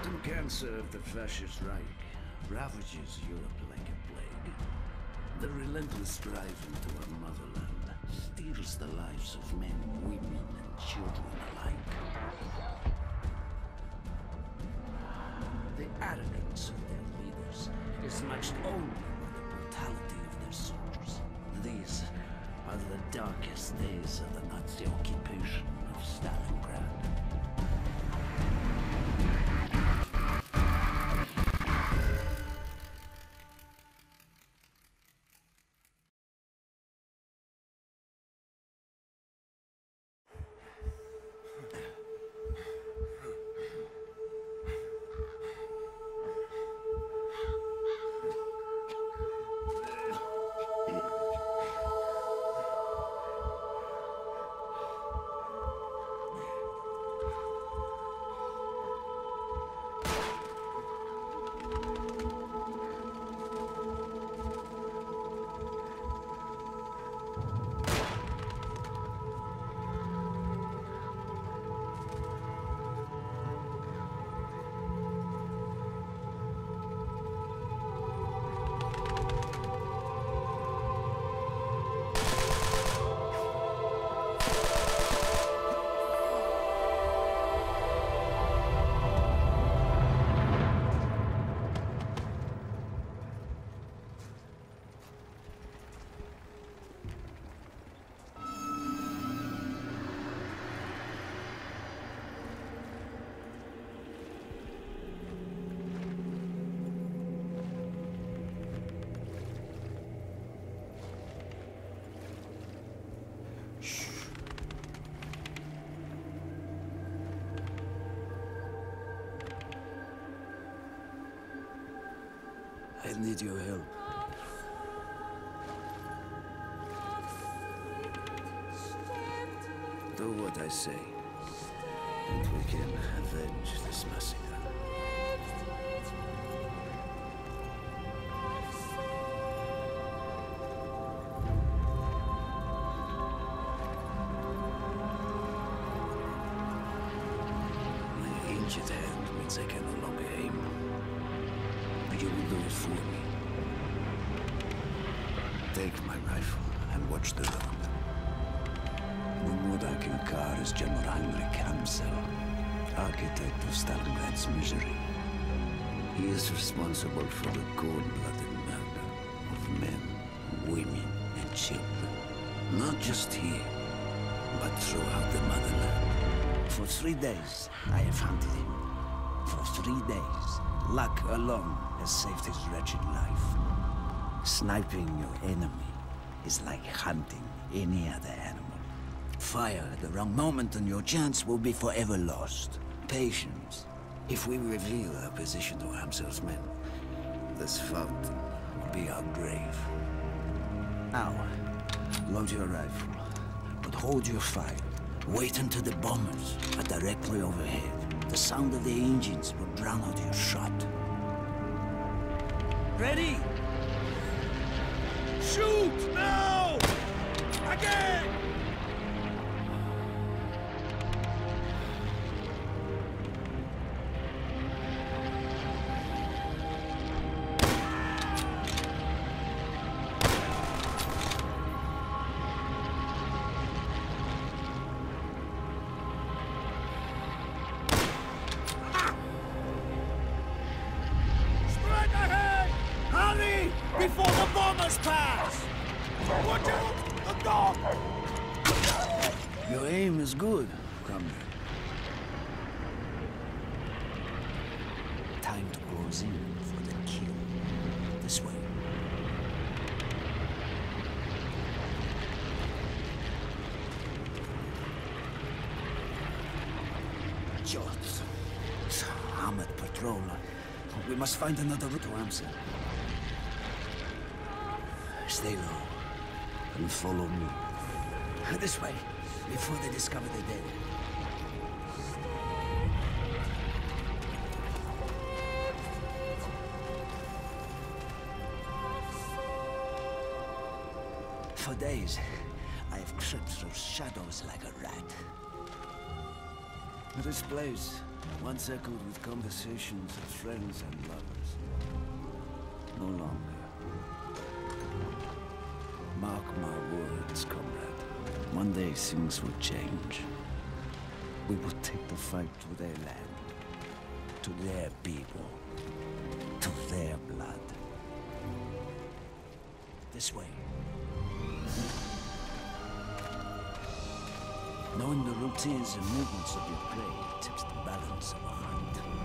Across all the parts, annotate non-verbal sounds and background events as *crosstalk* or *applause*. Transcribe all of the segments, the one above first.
Autumn cancer of the fascist Reich ravages Europe like a plague. The relentless drive into our motherland steals the lives of men, women, and children alike. The arrogance of their leaders is matched only by the brutality of their soldiers. These are the darkest days of the Nazi occupation of Stalingrad. Need your help. Do what I say, and we can avenge this massacre. My injured hand means I can me. Take my rifle and watch the road. Mahmoud Akilkar is General Heinrich Amsel, architect of Stalingrad's misery. He is responsible for the cold-blooded murder of men, women, and children. Not just here, but throughout the motherland. For three days, I have hunted him. For three days, luck alone has saved his wretched life. Sniping your enemy is like hunting any other animal. Fire at the wrong moment and your chance will be forever lost. Patience. If we reveal our position to Amsel's men, this fountain will be our grave. Now, load your rifle, but hold your fire. Wait until the bombers are directly overhead. The sound of the engines will drown out your shot. Ready? Shoot now! Again! Bombers pass! Watch out! The dog! Your aim is good, comrade. Time to close in for the kill. This way. Jots. Armored patrol. We must find another route to answer. Stay low and follow me. This way, before they discover the dead. For days, I have crept through shadows like a rat. This place, once echoed with conversations of friends and lovers. No longer. One day things will change. We will take the fight to their land, to their people, to their blood. This way. Knowing the routines and movements of your prey tips the balance of a hunt.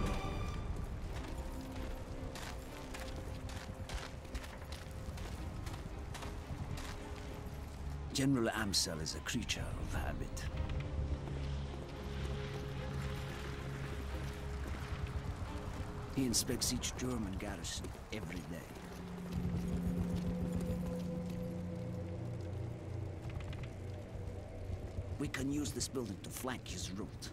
General Amsel is a creature of habit. He inspects each German garrison every day. We can use this building to flank his route.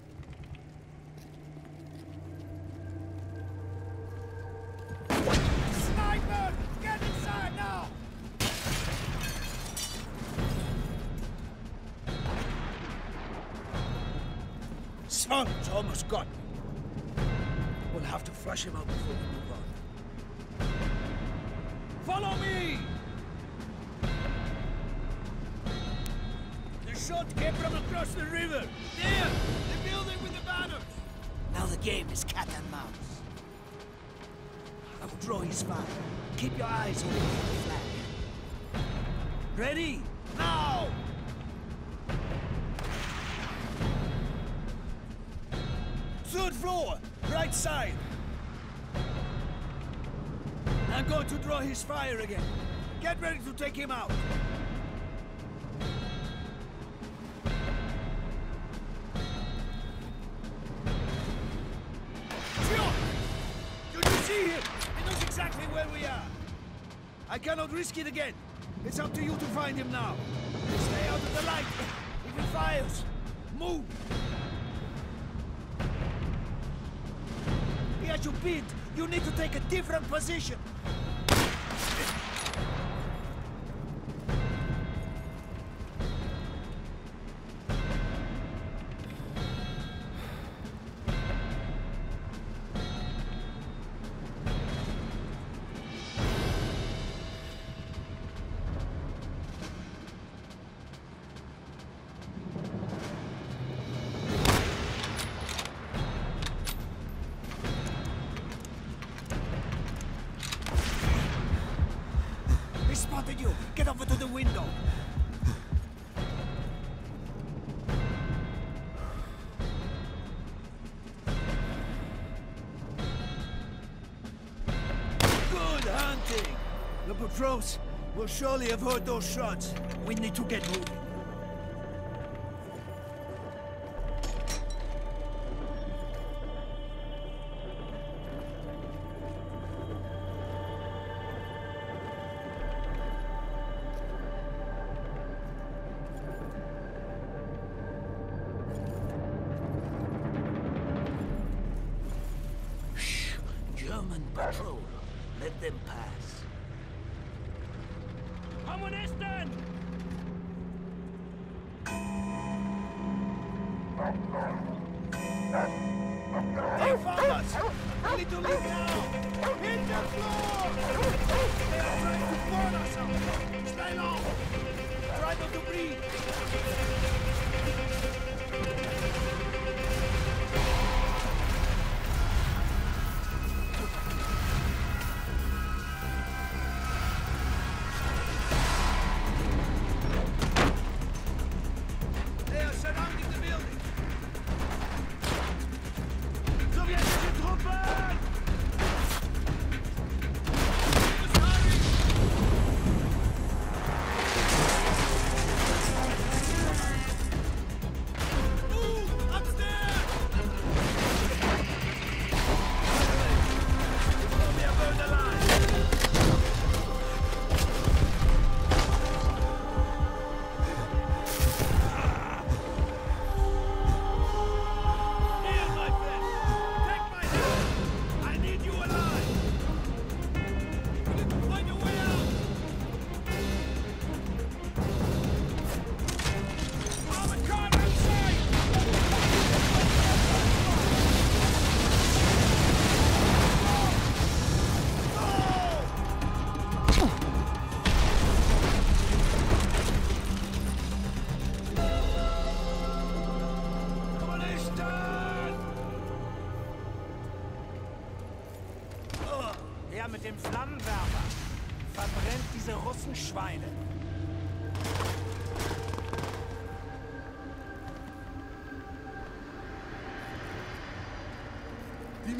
Game is cat and mouse. I will draw his fire. Keep your eyes open for the flag. Ready? Now! Third floor, right side. I'm going to draw his fire again. Get ready to take him out. I cannot risk it again. It's up to you to find him now. Stay out of the light. *laughs* If he fires, move. He has you pinned. You need to take a different position. Patrols will surely have heard those shots. We need to get moving.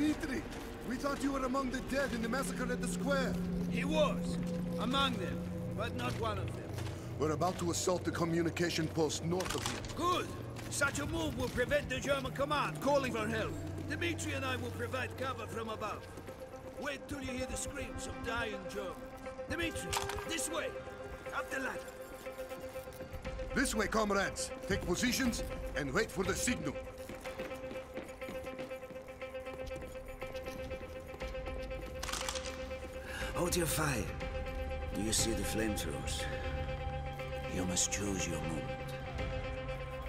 Dimitri, we thought you were among the dead in the massacre at the square. He was. Among them, but not one of them. We're about to assault the communication post north of here. Good. Such a move will prevent the German command calling for help. Dimitri and I will provide cover from above. Wait till you hear the screams of dying Germans. Dimitri, this way. Up the ladder. This way, comrades. Take positions and wait for the signal. Hold your fire. Do you see the flamethrowers? You must choose your moment.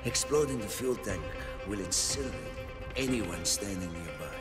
Exploding the fuel tank will incinerate anyone standing nearby.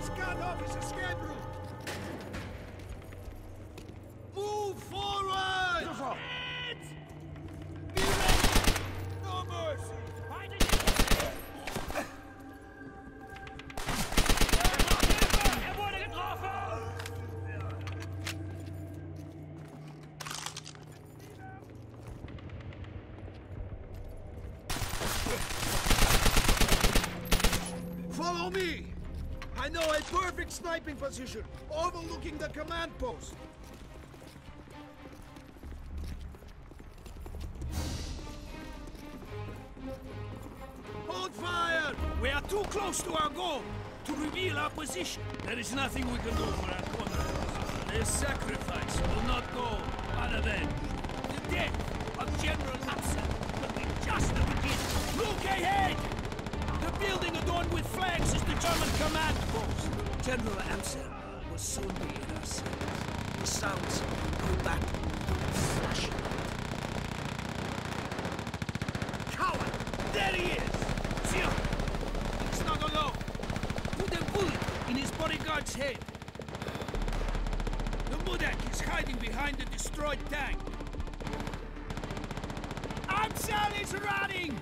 Quickly, we must position, overlooking the command post. Hold fire! We are too close to our goal to reveal our position. There is nothing we can do for our comrades. Their sacrifice will not go unavenged. The death of General Hudson will be just the beginning. Look ahead! The building adorned with flags is the German command post. General Amsel will soon be in our sight. The sounds of battle flashing. Coward! There he is! Him? He's not alone. Put a bullet in his bodyguard's head. The Mudak is hiding behind the destroyed tank. Amsel is running!